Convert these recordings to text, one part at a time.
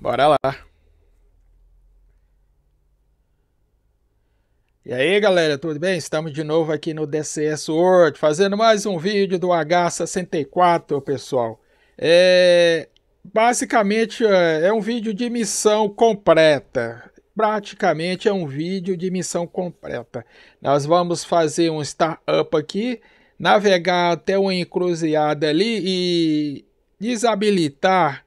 Bora lá. E aí galera, tudo bem? Estamos de novo aqui no DCS World, fazendo mais um vídeo do H64, pessoal. É... Basicamente é, é um vídeo de missão completa. Praticamente é um vídeo de missão completa. Nós vamos fazer um startup aqui, navegar até uma encruzilhada ali e desabilitar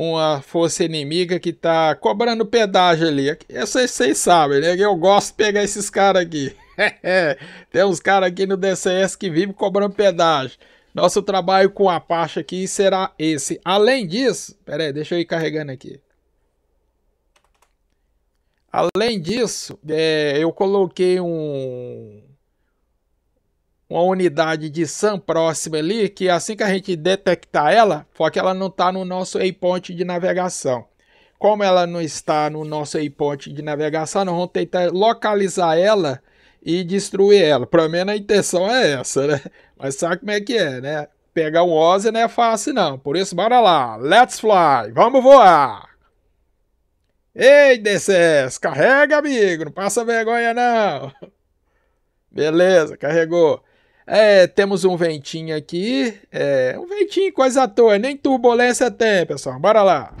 uma força inimiga que tá cobrando pedágio ali. Vocês, vocês sabem, né? Eu gosto de pegar esses caras aqui. Tem uns caras aqui no DCS que vivem cobrando pedágio. Nosso trabalho com a Apache aqui será esse. Além disso, pera aí, deixa eu ir carregando aqui. Além disso, é, eu coloquei um uma unidade de SAM próxima ali, que assim que a gente detectar ela, for que ela não está no nosso waypoint de navegação. Como ela não está no nosso waypoint de navegação, nós vamos tentar localizar ela e destruir ela. Para mim a intenção é essa, né? Mas sabe como é que é, né? Pegar um Ozzy não é fácil não. Por isso, bora lá. Let's fly. Vamos voar. Ei, DCS, carrega, amigo. Não passa vergonha, não. Beleza, carregou. É, temos um ventinho aqui. É, um ventinho, coisa à toa. Nem turbulência tem, pessoal. Bora lá.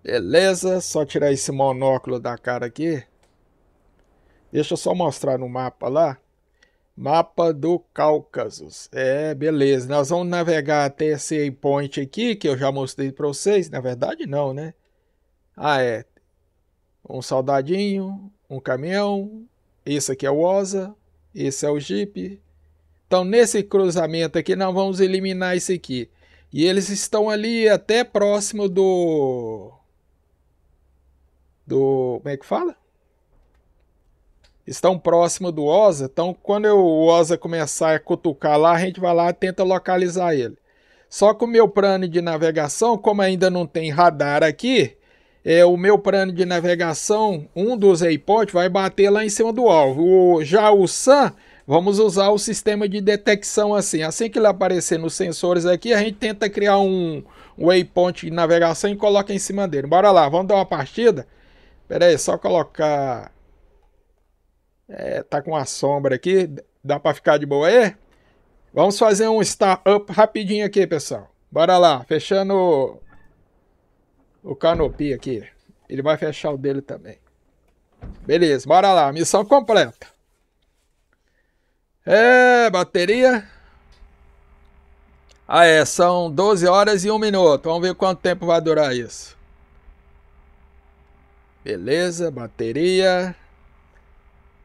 Beleza, só tirar esse monóculo da cara aqui. Deixa eu só mostrar no mapa lá. Mapa do Cáucaso. É, beleza. Nós vamos navegar até esse point aqui, que eu já mostrei para vocês. Na verdade, não, né? Ah, é. Um soldadinho, um caminhão. Esse aqui é o Osa. Esse é o Jeep. Então, nesse cruzamento aqui, nós vamos eliminar esse aqui. E eles estão ali até próximo do... Do... Como é que fala? Estão próximo do OSA. Então, quando o OSA começar a cutucar lá, a gente vai lá e tenta localizar ele. Só que o meu plano de navegação, como ainda não tem radar aqui, é, o meu plano de navegação, um dos waypoints, vai bater lá em cima do alvo. O, já o SAM, vamos usar o sistema de detecção assim. Assim que ele aparecer nos sensores aqui, a gente tenta criar um, waypoint de navegação e coloca em cima dele. Bora lá, vamos dar uma partida? Pera aí, só colocar... É, tá com a sombra aqui, dá para ficar de boa aí? Vamos fazer um start up rapidinho aqui, pessoal. Bora lá, fechando o Canopy aqui. Ele vai fechar o dele também. Beleza, bora lá. Missão completa. É, bateria. Ah, é. São 12 horas e 1 minuto. Vamos ver quanto tempo vai durar isso. Beleza, bateria.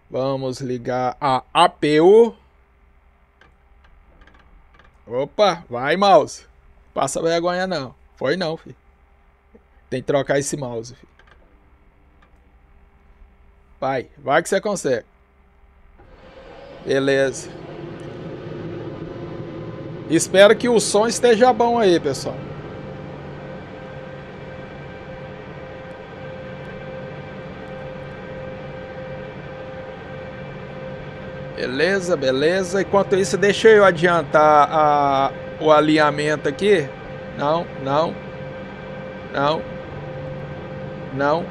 Vamos ligar a APU. Opa, vai mouse. Passa vergonha não. Foi não, filho. Tem que trocar esse mouse, filho. Vai, vai que você consegue. Beleza. Espero que o som esteja bom aí, pessoal. Beleza, beleza. Enquanto isso, deixa eu adiantar a, o alinhamento aqui. Não, não, não. Não.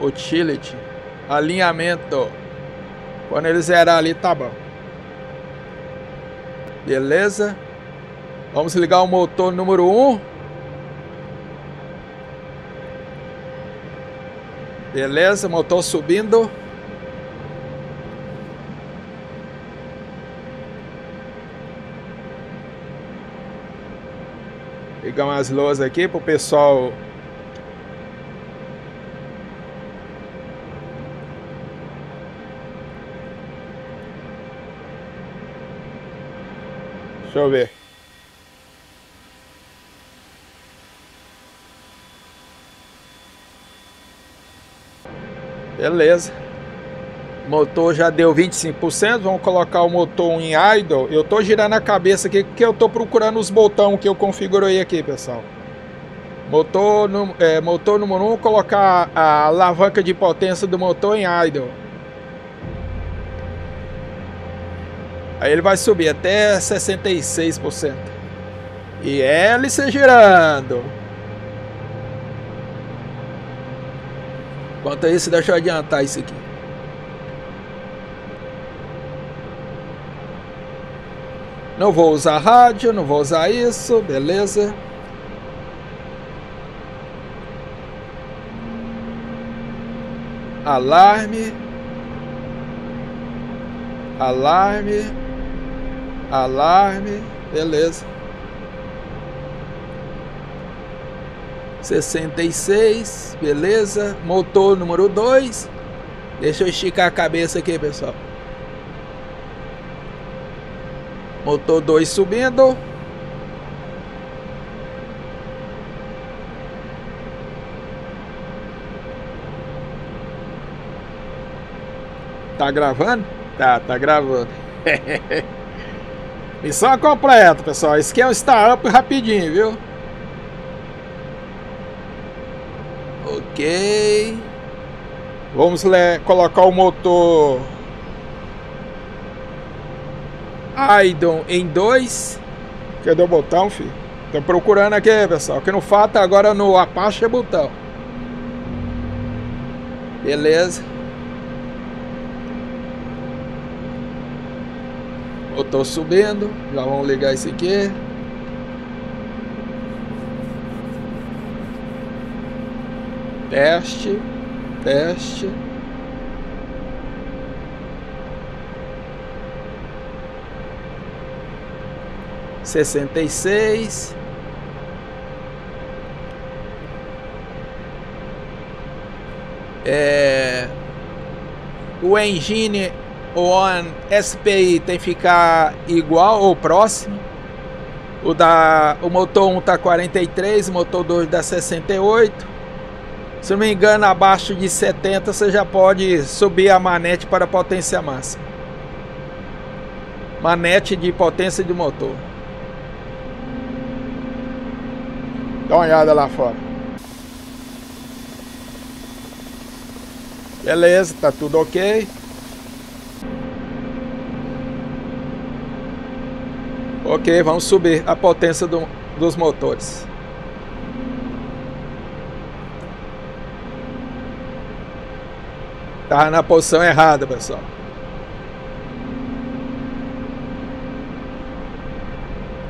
Utility. Alinhamento. Quando ele zerar ali, tá bom. Beleza. Vamos ligar o motor número 1. Beleza, motor subindo. Ligar umas luzes aqui pro pessoal Deixa eu ver. Beleza. O motor já deu 25%. Vamos colocar o motor em idle. Eu tô girando a cabeça aqui porque eu tô procurando os botões que eu configurei aqui, pessoal. Motor, é, motor número 1, um, colocar a alavanca de potência do motor em idle. Aí ele vai subir até 66%. E hélice girando. Enquanto isso, deixa eu adiantar isso aqui. Não vou usar rádio, não vou usar isso, beleza. Alarme. Alarme. Alarme. Beleza. 66, beleza. Motor número 2. Deixa eu esticar a cabeça aqui, pessoal. Motor 2 subindo. Tá gravando? Tá, tá gravando. Missão completa, pessoal. Esse aqui é um startup rapidinho, viu? Ok. Vamos colocar o motor Aidon em 2. Cadê o botão, filho? Tô procurando aqui, pessoal. Que no fato agora no Apache é botão. Beleza. Eu tô subindo. Já vamos ligar isso aqui. Teste. Teste. Sessenta e seis. É, o engine on SPI tem que ficar igual ou próximo. O, da, o motor 1 está 43, o motor 2 dá 68. Se não me engano, abaixo de 70 você já pode subir a manete para potência máxima. Manete de potência de motor. Dá uma olhada lá fora. Beleza, tá tudo ok. Ok, vamos subir a potência do, dos motores. Tá na posição errada, pessoal.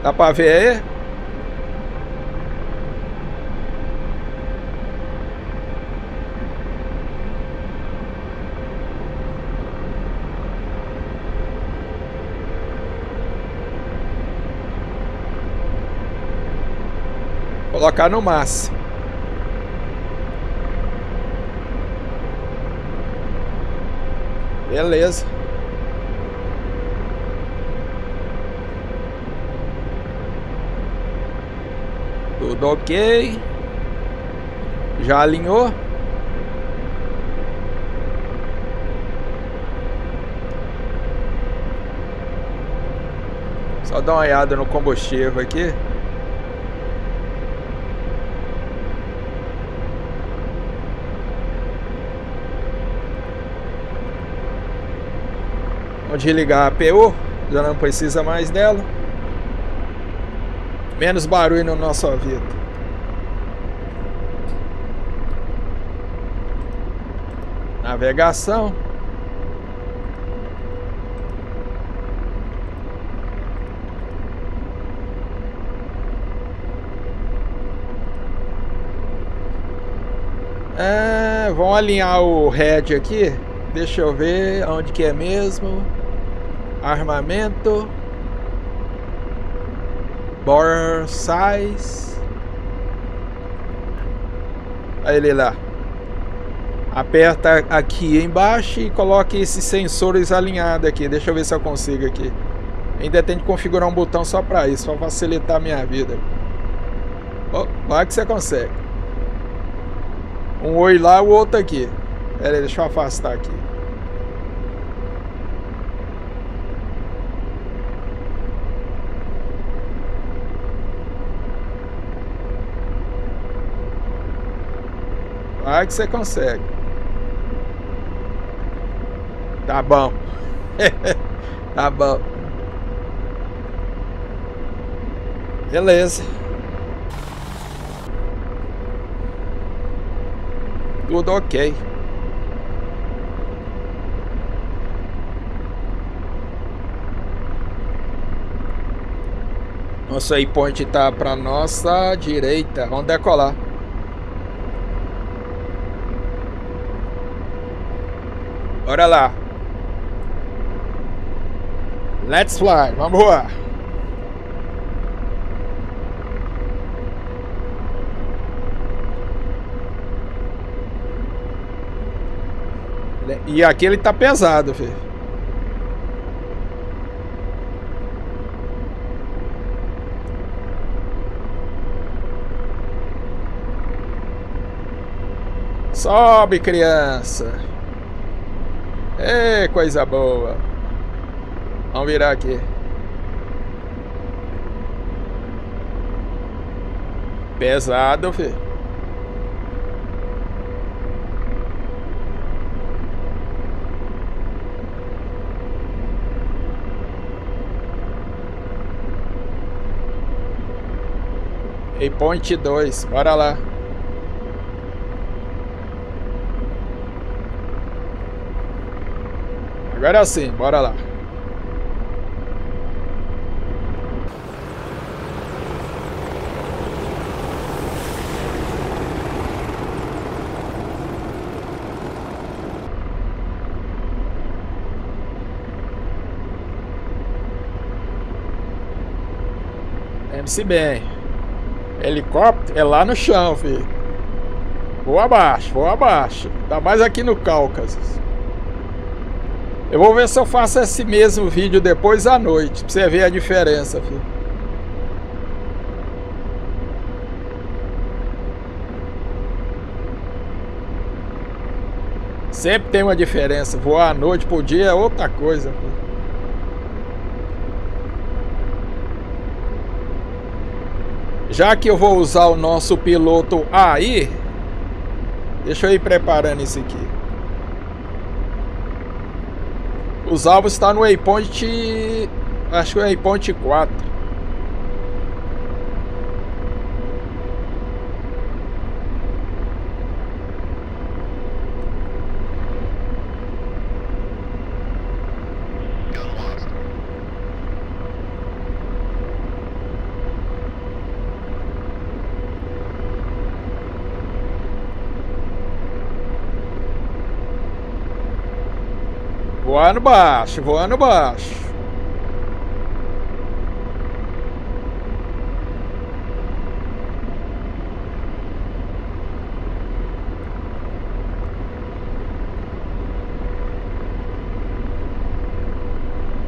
Dá pra ver aí? Colocar no máximo. Beleza. Tudo ok. Já alinhou. Só dar uma olhada no combustível aqui. Vamos desligar a APU, já não precisa mais dela. Menos barulho no nosso ouvido. Navegação. É, vamos alinhar o head aqui. Deixa eu ver onde que é mesmo. Armamento. Bore size. Aí ele lá. Aperta aqui embaixo e coloque esses sensores alinhados aqui. Deixa eu ver se eu consigo aqui. Ainda tem que configurar um botão só para isso, para facilitar a minha vida. Oh, vai que você consegue. Um oi lá, o outro aqui. Pera aí, deixa eu afastar aqui. Vai que você consegue. Tá bom. tá bom. Beleza. Tudo ok. Nosso waypoint tá para nossa direita. Vamos decolar. Bora lá. Let's fly. Vamos voar. E aqui ele tá pesado, filho. Sobe, criança. É coisa boa. Vamos virar aqui. Pesado, filho. E ponte 2, bora lá. Agora sim, bora lá. Lembre-se bem, helicóptero é lá no chão, filho. Vou abaixo, vou abaixo. Tá mais aqui no Cáucaso. Eu vou ver se eu faço esse mesmo vídeo depois à noite, pra você ver a diferença, filho. Sempre tem uma diferença. Voar à noite por dia é outra coisa, filho. Já que eu vou usar o nosso piloto aí, deixa eu ir preparando isso aqui. Os alvos estão tá no waypoint, acho que é waypoint 4. Voando baixo, voando baixo.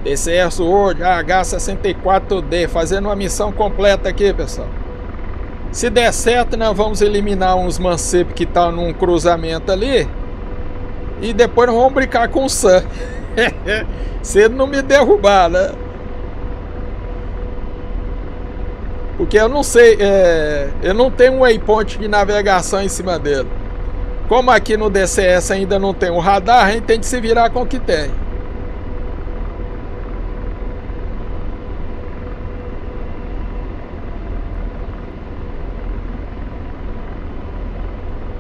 DCS World H64D fazendo uma missão completa aqui, pessoal. Se der certo, nós vamos eliminar uns mancebos que estão tá num cruzamento ali. E depois nós vamos brincar com o Sam. Se ele não me derrubar, né? Porque eu não sei, é, eu não tenho um waypoint de navegação em cima dele. Como aqui no DCS ainda não tem um radar, a gente tem que se virar com o que tem.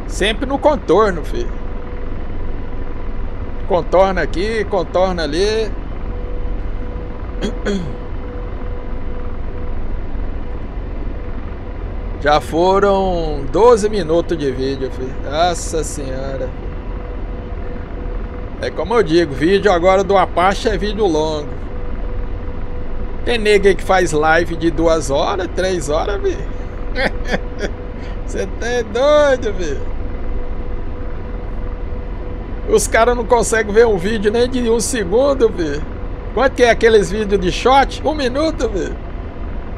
Sempre no contorno, filho. Contorna aqui, contorna ali. Já foram 12 minutos de vídeo, filho. Nossa senhora. É como eu digo, vídeo agora do Apache é vídeo longo. Tem nega que faz live de duas horas, três horas, filho. Você tá doido, filho. Os caras não conseguem ver um vídeo nem de um segundo, velho. Quanto que é aqueles vídeos de shot? Um minuto, velho.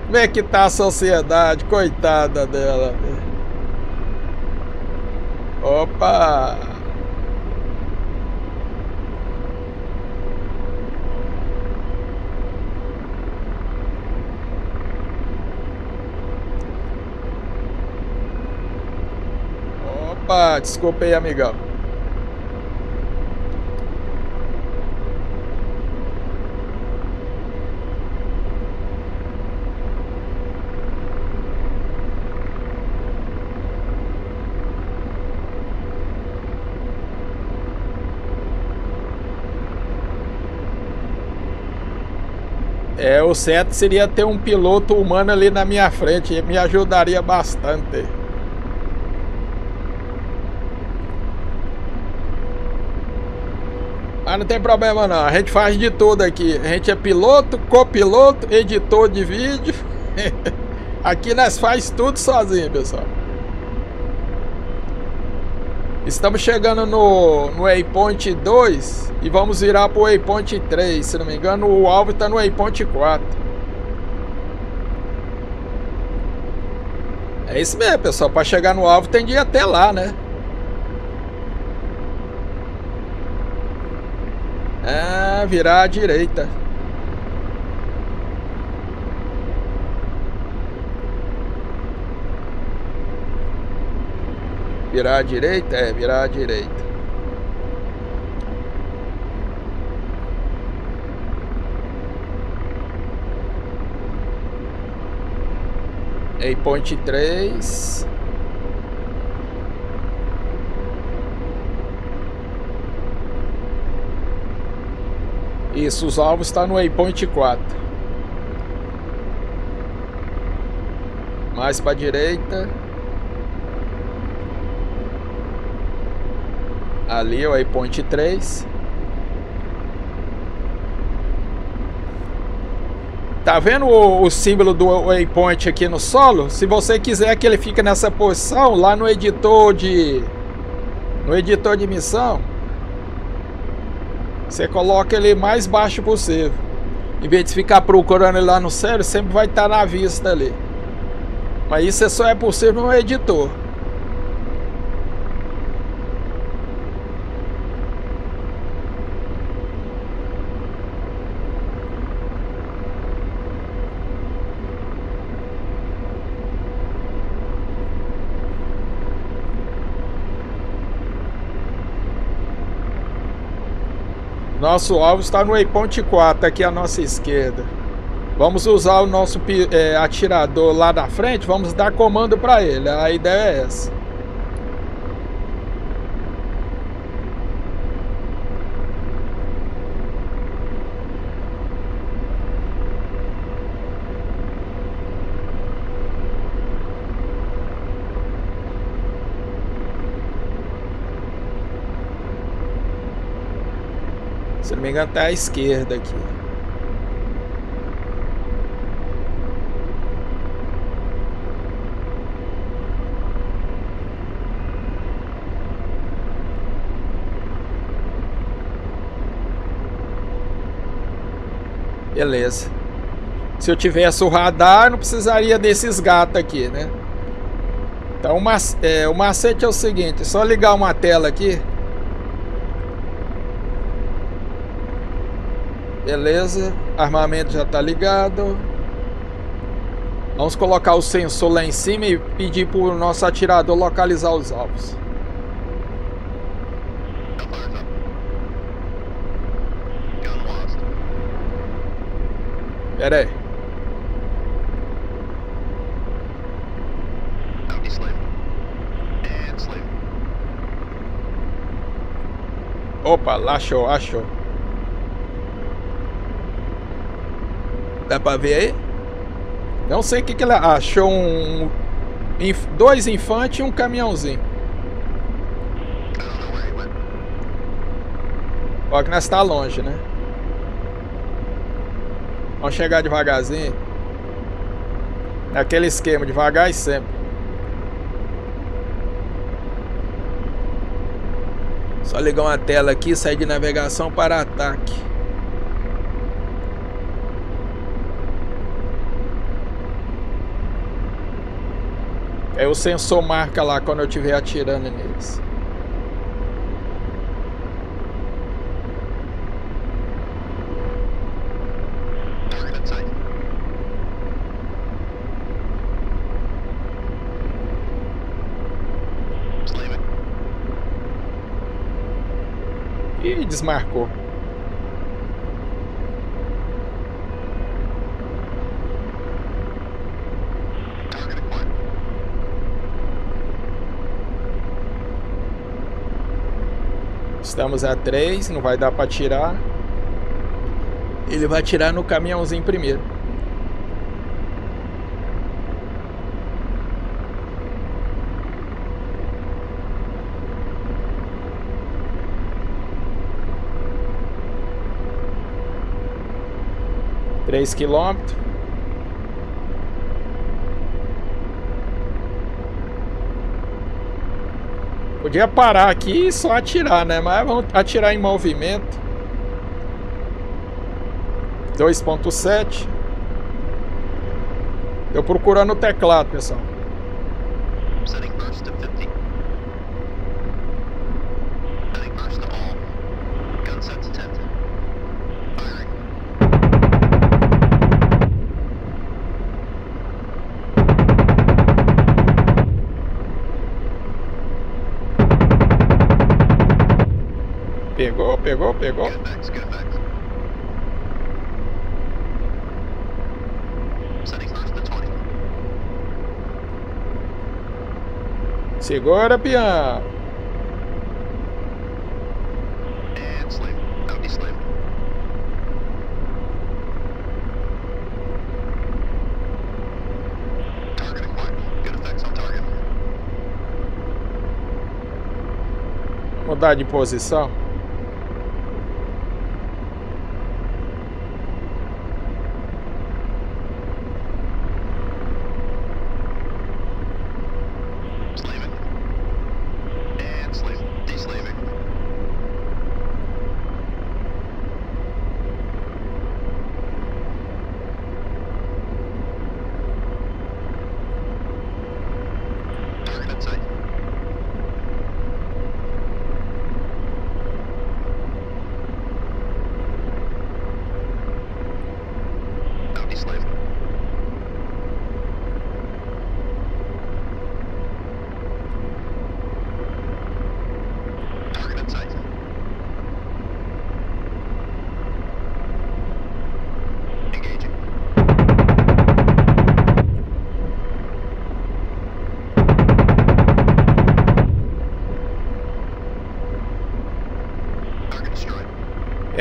Como é que tá a sociedade? Coitada dela, velho. Opa! Opa, desculpa aí, amigão. É, o certo seria ter um piloto humano ali na minha frente, me ajudaria bastante. Mas não tem problema não, a gente faz de tudo aqui. A gente é piloto, copiloto, editor de vídeo. aqui nós faz tudo sozinho, pessoal. Estamos chegando no, no Waypoint 2 e vamos virar para o Waypoint 3. Se não me engano, o alvo está no Waypoint 4. É isso mesmo, pessoal. Para chegar no alvo tem de ir até lá, né? É, virar à direita. Virar à direita? É, virar à direita. Ei, ponte 3. Isso, os alvos estão tá no waypoint 4. Mais para direita. Ali é o waypoint 3. Tá vendo o, o, símbolo do waypoint aqui no solo? Se você quiser que ele fique nessa posição, lá no editor de no editor de missão, você coloca ele mais baixo possível. Em vez de ficar procurando ele lá no céu, sempre vai estar na vista ali. Mas isso só é possível no editor. Nosso alvo está no waypoint 4, aqui à nossa esquerda. Vamos usar o nosso é, atirador lá na frente, vamos dar comando para ele. A ideia é essa. Se não me engano, tá à esquerda aqui. Beleza. Se eu tivesse o radar, não precisaria desses gatos aqui, né? Então, é, o macete é o seguinte, é só ligar uma tela aqui. Beleza, armamento já está ligado. Vamos colocar o sensor lá em cima e pedir para o nosso atirador localizar os alvos. Pera aí. Opa, lá achou, achou. Dá pra ver aí? Não sei o que, que ela achou um. Dois infantes e um caminhãozinho. Ó que nós tá longe, né? Vamos chegar devagarzinho. Naquele esquema, devagar e sempre. Só ligar uma tela aqui, sair de navegação para ataque. Aí o sensor marca lá quando eu estiver atirando neles. E desmarcou. Estamos a 3, não vai dar para tirar. Ele vai atirar no caminhãozinho primeiro. Três quilômetros. Podia parar aqui e só atirar, né? Mas vamos atirar em movimento. 2.7. Eu procurando o teclado, pessoal. Pegou, pegou. Segura, peão. Mudar de posição.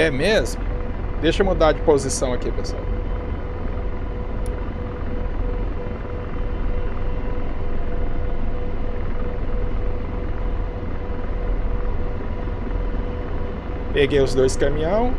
É mesmo? Deixa eu mudar de posição aqui, pessoal. Peguei os dois caminhão.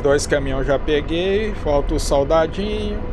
Dois caminhões já peguei, falta o soldadinho.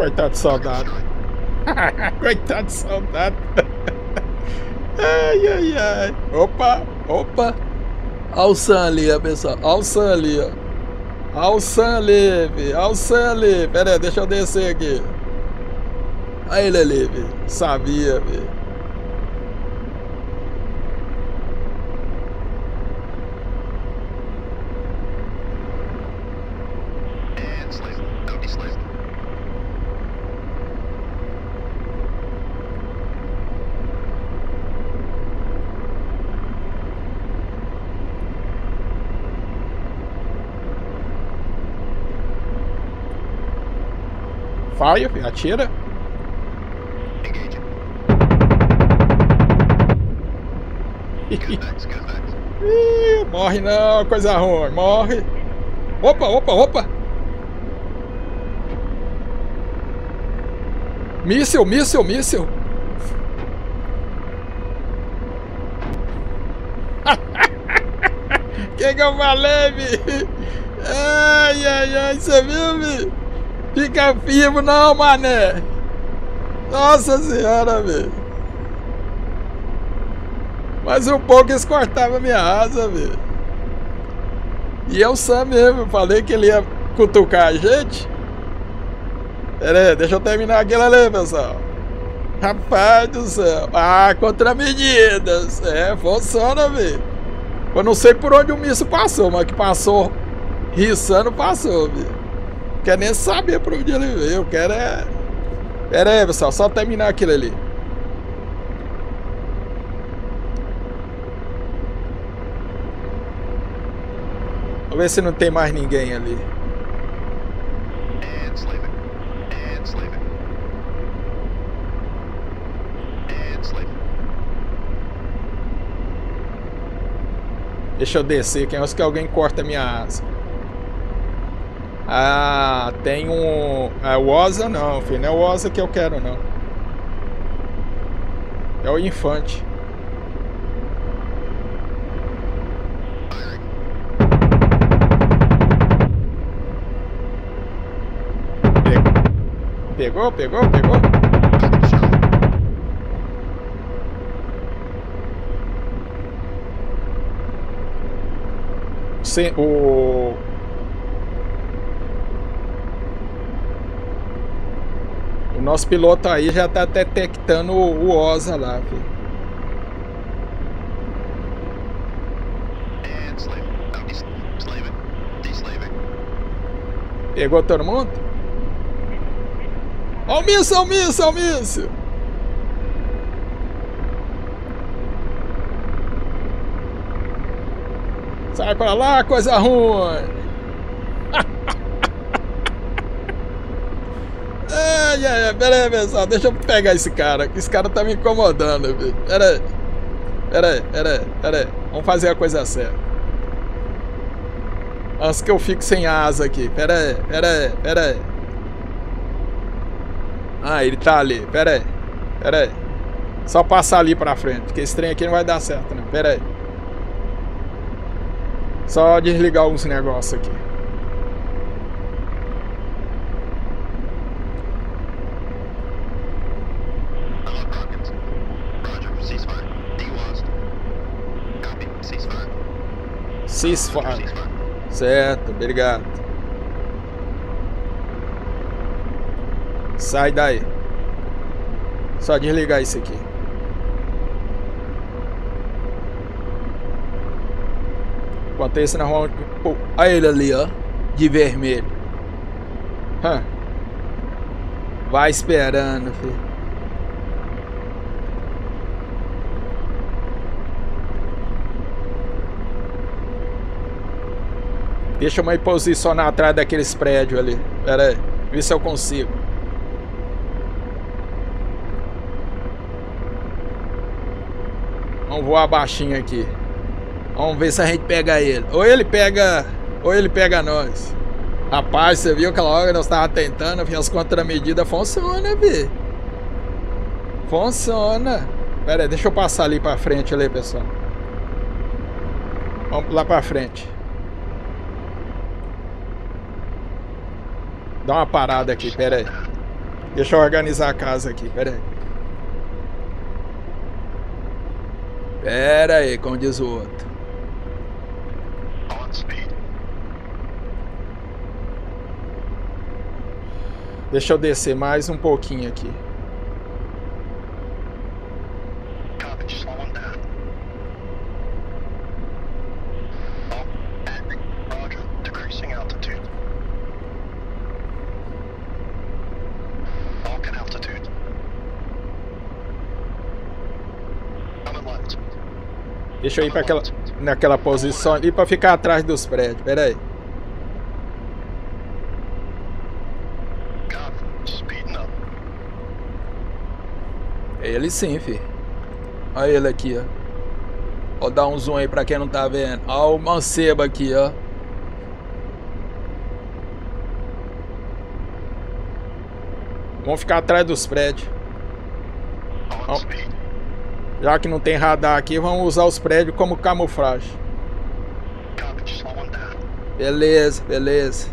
Coitado de soldado. coitado de soldado. ai, ai, ai. Opa, opa. Olha o Sam ali, pessoal. Olha o Sam ali, ó. Olha o Sam ali, Olha o Sam ali. Pera aí, deixa eu descer aqui. Olha ele ali. Sabia, vi. Fire, atira. Ih, morre não, coisa ruim, morre. Opa, opa, opa. Míssil, míssil, míssil. que que eu falei, vi? Ai, ai, ai, você viu, vi? Fica firme não, mané. Nossa senhora, velho. Mas um pouco eles cortavam minha asa, velho. E é o Sam mesmo, eu falei que ele ia cutucar a gente. Pera aí, deixa eu terminar aquilo ali, pessoal. Rapaz do céu. Ah, contra medidas. É, funciona, velho. Eu não sei por onde o míssil passou, mas que passou riçando, passou, velho. Quer nem saber por onde ele veio. Eu quero é. Pera aí, pessoal, só terminar aquilo ali. Vamos ver se não tem mais ninguém ali. Deixa eu descer, que antes que alguém corta minha asa. Ah, tem um... É o Osa não, filho. Não é o Osa que eu quero, não. É o Infante. Pegou, pegou, pegou? o o nosso piloto aí já está detectando o OSA lá, filho. Pegou todo mundo? Ó o míssil, ó o míssil, o míssil! Sai pra lá, coisa ruim. Ai, ai, pera aí, pessoal. Deixa eu pegar esse cara. Esse cara tá me incomodando. Pera aí. Pera aí, pera aí, pera aí. Vamos fazer a coisa certa. Antes que eu fique sem asa aqui. Pera aí, pera aí, pera aí. Ah, ele tá ali. Pera aí. Pera aí. Só passar ali pra frente, porque esse trem aqui não vai dar certo, né? Pera aí. Só desligar alguns negócios aqui. Ceasefire. Certo, obrigado. Sai daí. Só desligar isso aqui. Enquanto isso, nós vamos... Pô, olha ele ali, ó. De vermelho. Hã. Vai esperando, filho. Deixa eu me posicionar atrás daqueles prédios ali. Pera aí. Ver se eu consigo. Vamos voar baixinho aqui. Vamos ver se a gente pega ele. Ou ele pega. Ou ele pega nós. Rapaz, você viu aquela hora que nós tava tentando, as contramedidas funciona, vi. Funciona. Pera aí, deixa eu passar ali pra frente ali, pessoal. Vamos lá pra frente. Dá uma parada aqui, pera aí. Deixa eu organizar a casa aqui, pera aí. Pera aí, como diz o outro. Deixa eu descer mais um pouquinho aqui. Deixa eu ir para aquela naquela posição ali para ficar atrás dos prédios. Pera aí. Ele sim, fi. Olha ele aqui, ó. Vou dar um zoom aí pra quem não tá vendo. Olha o mancebo aqui, ó. Vamos ficar atrás dos prédios. Já que não tem radar aqui, vamos usar os prédios como camuflagem. Beleza, beleza.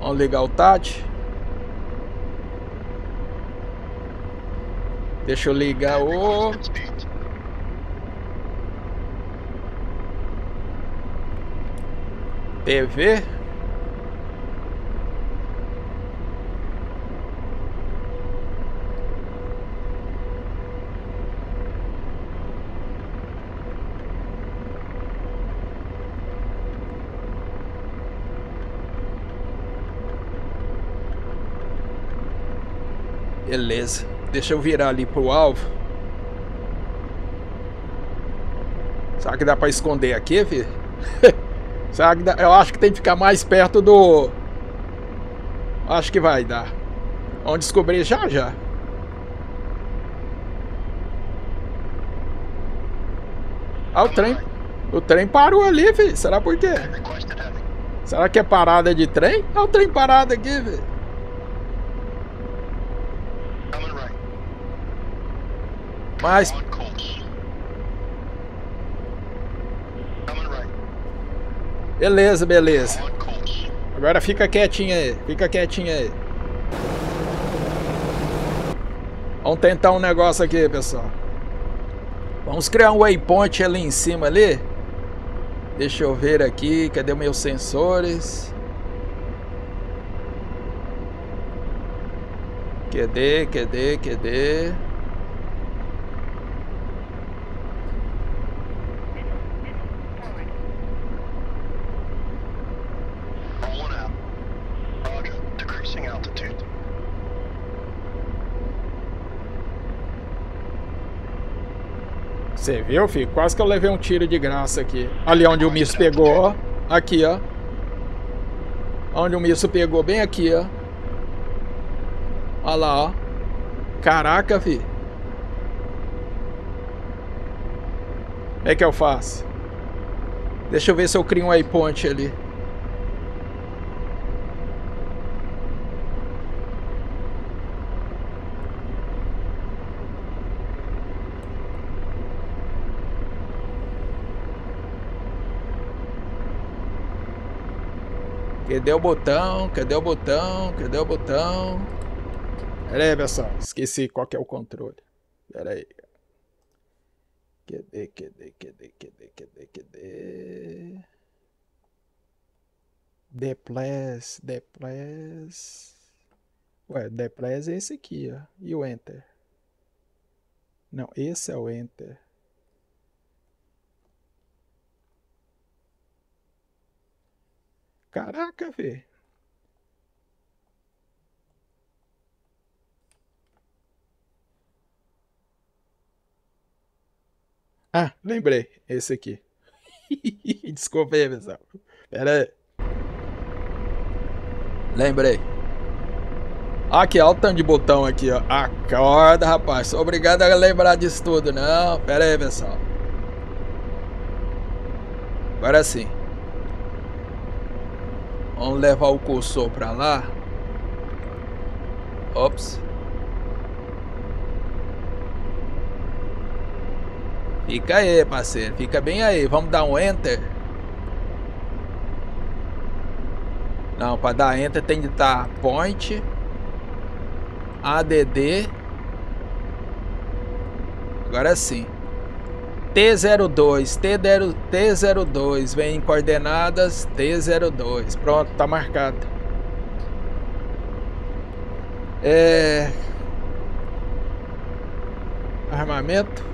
Vamos ligar o TAT. Deixa eu ligar o... TV. Beleza. Deixa eu virar ali pro alvo. Será que dá pra esconder aqui, filho? Será que dá? Eu acho que tem que ficar mais perto do... Acho que vai dar. Vamos descobrir já já. Ah, o trem. O trem parou ali, filho. Será por quê? Será que é parada de trem? Ah, o trem parado aqui, filho. Mas. Beleza, beleza. Agora fica quietinho aí, fica quietinho aí. Vamos tentar um negócio aqui, pessoal. Vamos criar um waypoint ali em cima ali. Deixa eu ver aqui, cadê meus sensores? Cadê, cadê, cadê? Você viu, filho? Quase que eu levei um tiro de graça aqui. Ali onde o misso pegou, ó. Aqui, ó. Onde o misso pegou, bem aqui, ó. Olha lá, ó. Caraca, filho. Como é que eu faço? Deixa eu ver se eu crio um waypoint ali. Cadê o botão? Cadê o botão? Cadê o botão? Pera aí, pessoal. Esqueci qual que é o controle. Pera aí. Cadê, cadê, cadê, cadê, cadê, cadê? Depless, Depless. Ué, Depless é esse aqui, ó. E o Enter? Não, esse é o Enter. Caraca, velho. Ah, lembrei. Esse aqui. Desculpa aí, pessoal. Pera aí. Lembrei. Aqui, olha o tanto de botão aqui, ó. Acorda, rapaz. Obrigado a lembrar disso tudo, não. Pera aí, pessoal. Agora sim. Vamos levar o cursor para lá. Ops. Fica aí, parceiro. Fica bem aí. Vamos dar um Enter. Não, para dar Enter tem de estar Point. ADD. Agora sim. T02, T0, T02, vem em coordenadas T02. Pronto, tá marcado. É... Armamento.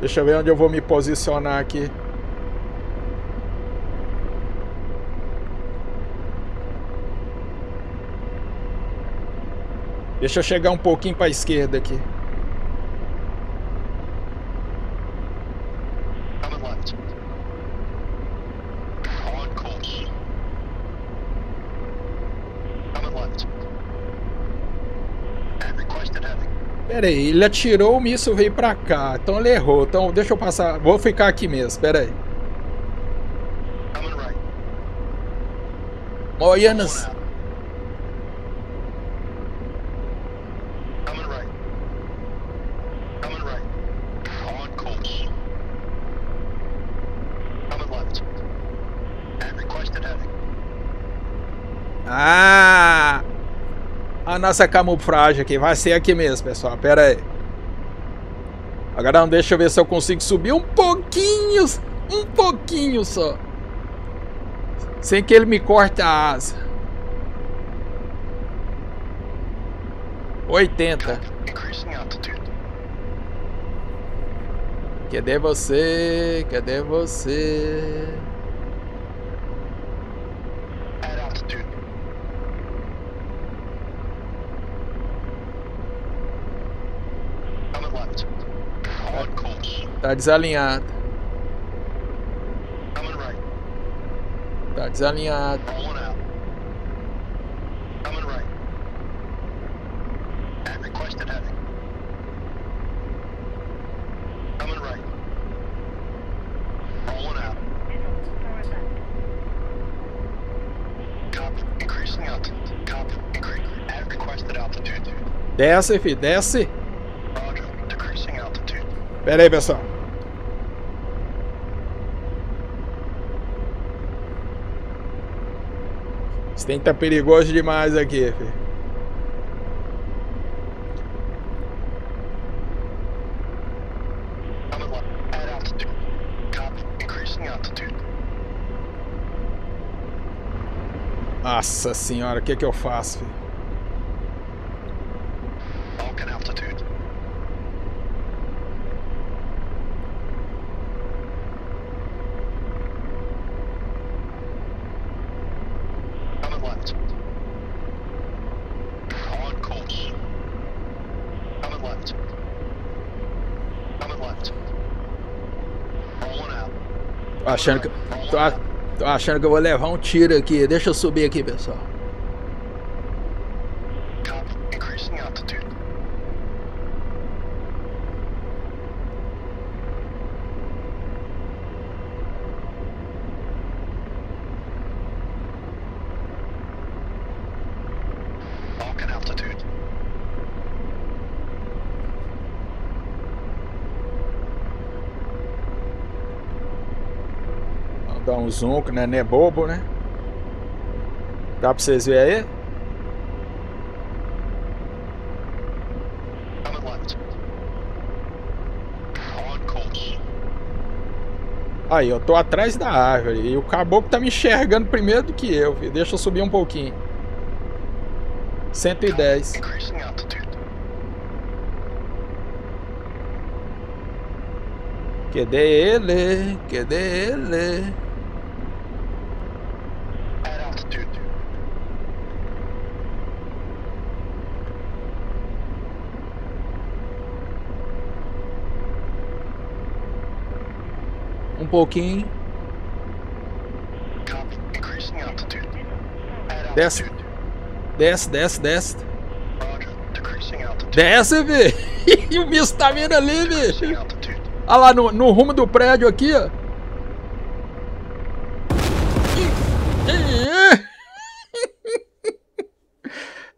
Deixa eu ver onde eu vou me posicionar aqui. Deixa eu chegar um pouquinho para a esquerda aqui. Pera aí, ele atirou, o míssil veio pra cá. Então ele errou. Então deixa eu passar. Vou ficar aqui mesmo, pera aí. Moianas. Ah! Nossa camuflagem aqui. Vai ser aqui mesmo, pessoal. Pera aí. Agora deixa eu ver se eu consigo subir um pouquinho. Um pouquinho só. Sem que ele me corte a asa. 80. Cadê você? Cadê você? Tá desalinhado. Tá desalinhado. Desce, filho, desce. Pera aí, pessoal. Esse tem que tá perigoso demais aqui, filho. Nossa senhora, o que que eu faço, filho? Achando que. Tô, tô achando que eu vou levar um tiro aqui. Deixa eu subir aqui, pessoal. Um zoom, que não é, bobo, né? Dá pra vocês verem aí? Aí, eu tô atrás da árvore e o caboclo tá me enxergando primeiro do que eu, filho. Deixa eu subir um pouquinho. 110. Cadê ele? Cadê ele? Um pouquinho. Desce. Desce, desce, desce. Desce, velho. e o misto tá vindo ali, velho. Olha lá no, no rumo do prédio aqui, ó.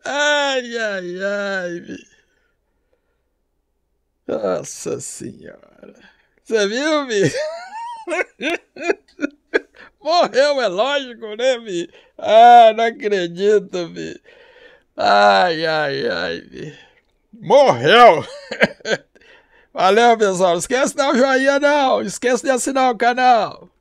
Ai, ai, ai. Nossa senhora. Você viu, bicho? Morreu, é lógico, né, Vi? Ah, não acredito, Vi. Ai, ai, ai, Vi. Morreu! Valeu, pessoal. Esquece de dar o joinha, não. Esquece de assinar o canal.